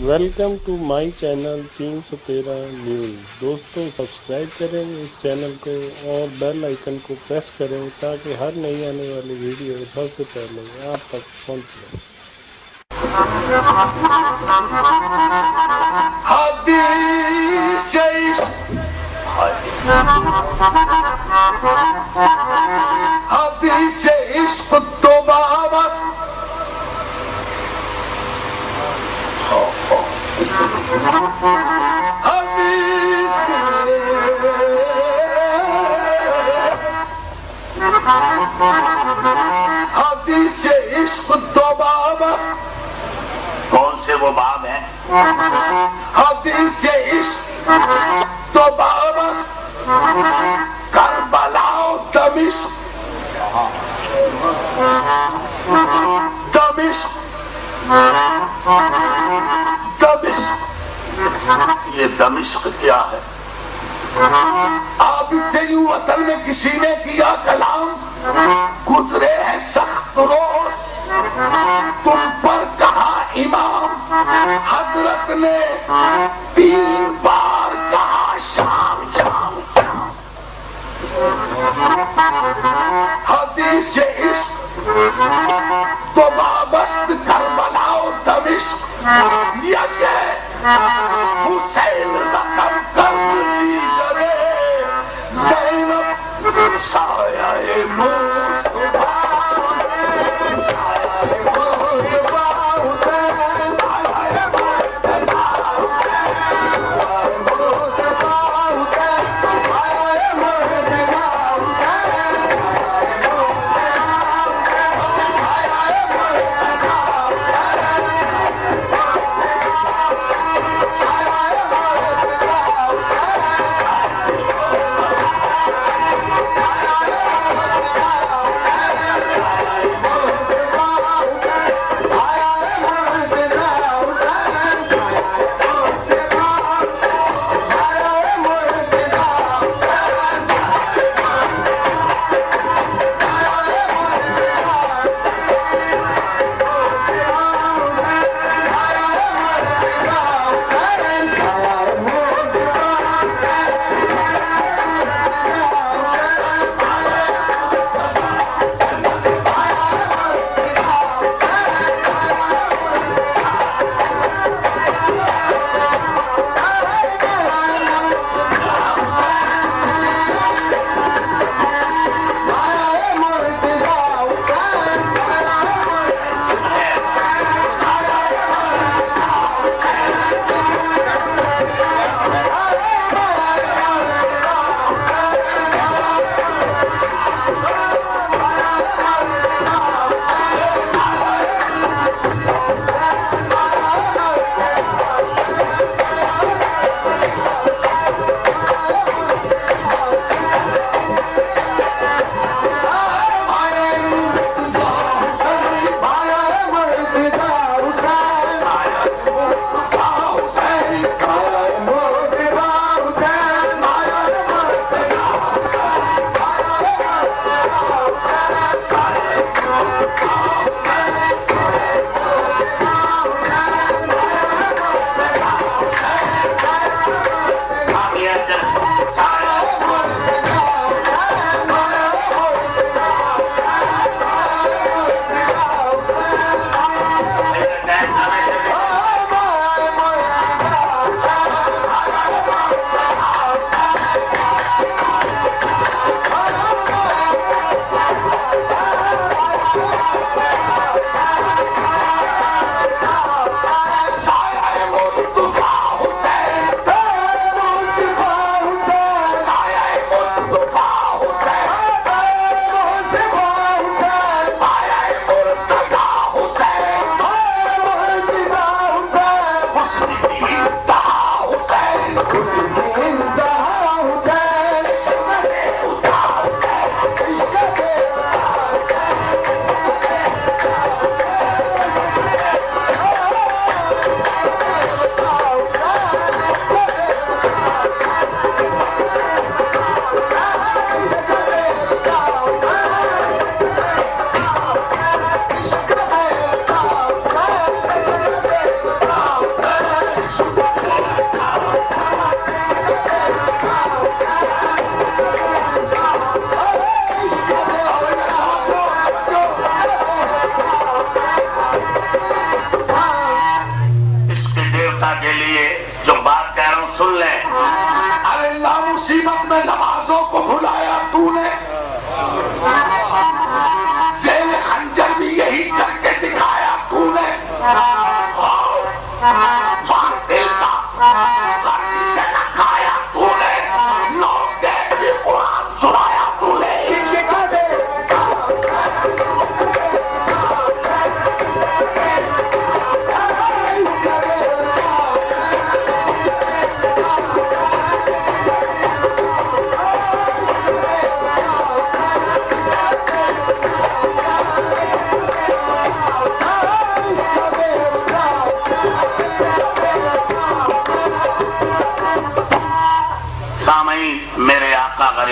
Welcome to my channel तीन सौ तेरह न्यूज़। दोस्तों, सब्सक्राइब करें इस चैनल को और बेल आइकन को प्रेस करें ताकि हर नई आने वाली वीडियो सबसे पहले आप तक पहुँचे। हदीस इश्क तो हदीस इश्क तो बाबस कौन से वो बाब है? हदीस इश्क तो बाबस करबलाओ दमिश्क। दमिश्क। दमिश्क। ये दमिश्क क्या है? आप से यूँ वतन में किसी ने किया कलाम? गुजरे हैं सख्त रोज। तुम पर कहा इमाम? हज़रत ने तीन बार कहा शाम शाम हदीस इश्क। तो वाबस्त करबलाओ दमिश्क। यज्ञ हुसैन रकम कर दी करे जैनब साया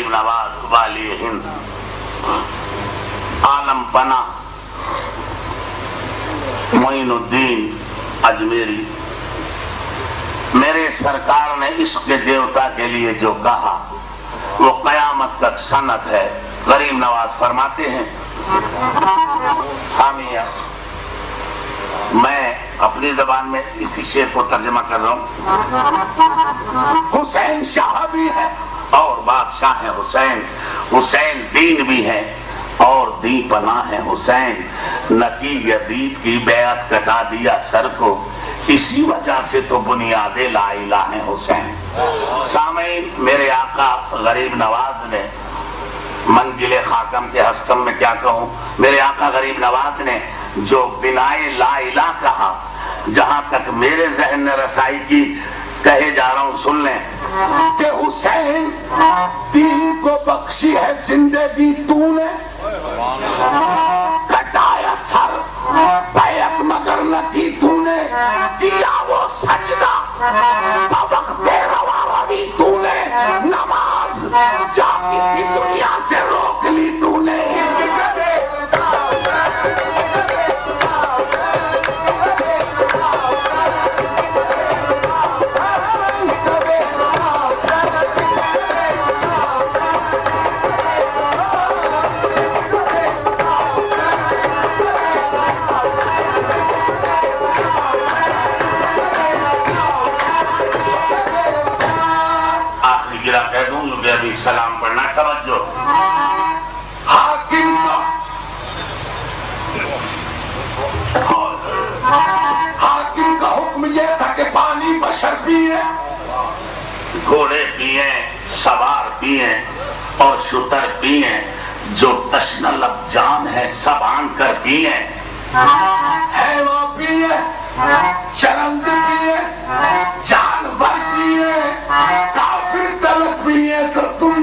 गरीब नवाज़ वाली हिंद। आलम पना। मोइनुद्दीन अजमेरी। मेरे सरकार ने इश्क देवता के लिए जो कहा, वो कयामत तक सनत है। गरीब नवाज़ फरमाते हैं हामिया मैं अपनी जबान में इसी शेर को तर्जमा कर रहा हूँ। हुसैन शाह भी है। और बादशाह है हुसैन। हुसैन दीन भी है और दी पना है हुसैन। नकी यदीद की बेअत कटा दिया सर को। इसी वजह से तो बुनियादे लाइला है हुसैन। सामईन, मेरे आका गरीब नवाज़ ने, मंजिल खाकम के हस्तम में क्या कहूँ? मेरे आका गरीब नवाज़ ने, जो बिनाए लाइला कहा, जहाँ तक मेरे जहन ने रसाई की कहे जा रहा हूँ सुन लें कि हुसैन दीन को बख्शी है ज़िंदगी तूने। कटाया सर बैत मगर न की तूने। दिया वो सजदा वक्त रवा रवि तूने। नमाज़ जाती थी दुनिया से रोक ली तूने। सलाम पढ़ना है, तवज्जो। हाकिम का। हाकिम का हुक्म यह था कि पानी बशर पिए घोड़े पिए सवार पिए और शुतर पिए। जो तश्न लब जान है सब आन कर पिए। हैवा पिए चरंद पिए जानवर पिए काफिर तलक पिए तो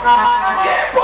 ये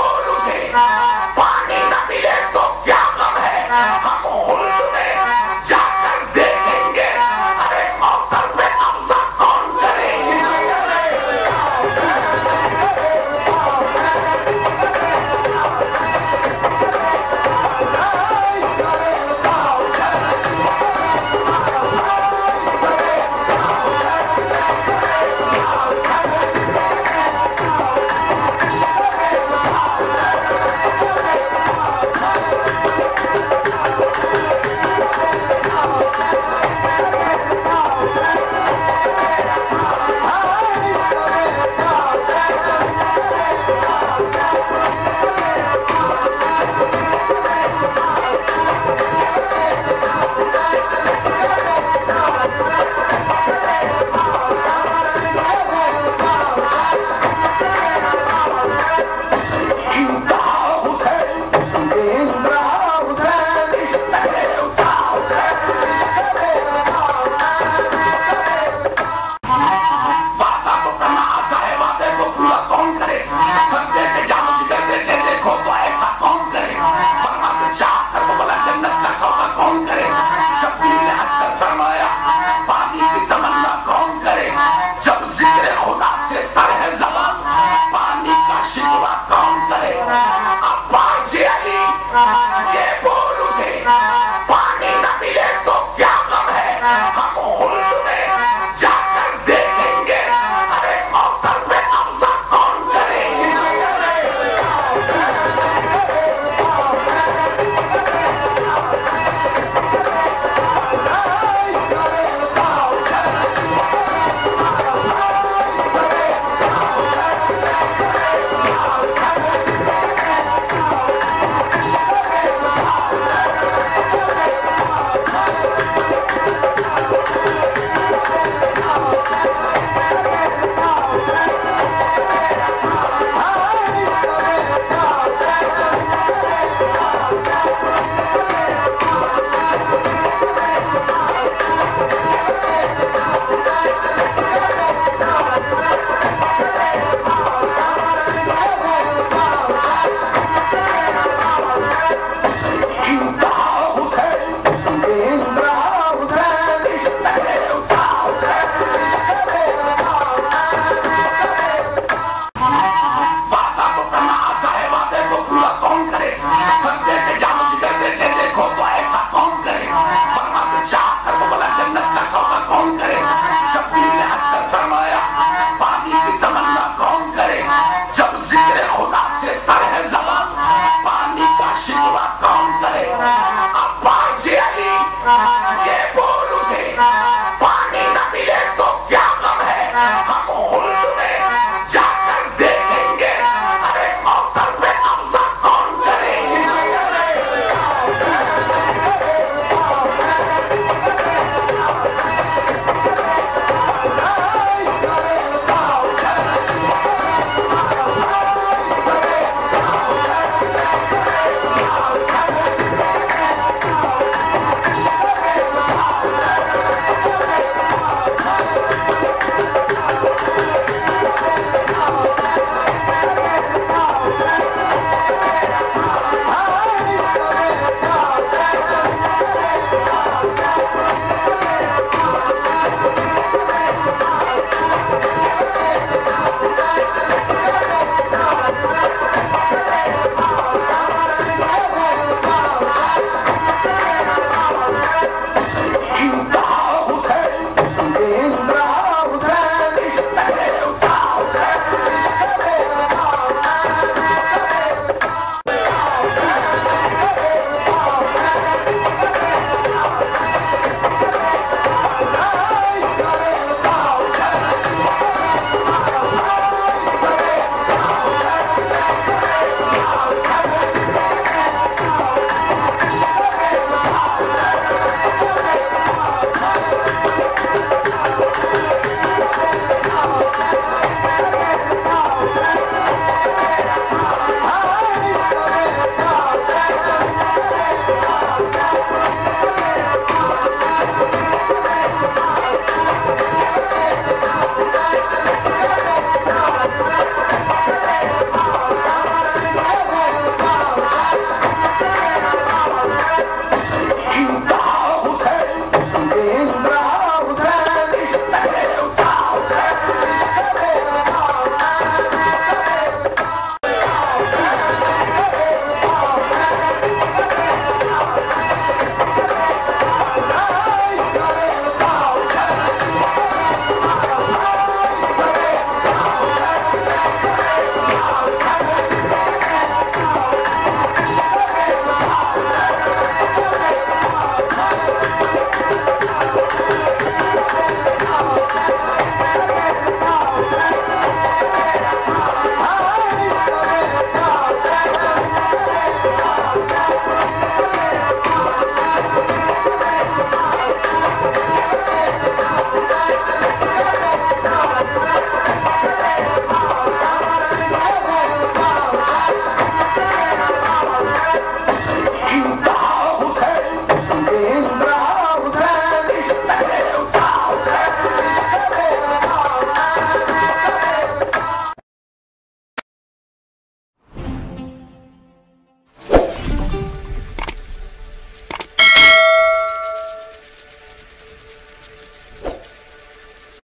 Yeah.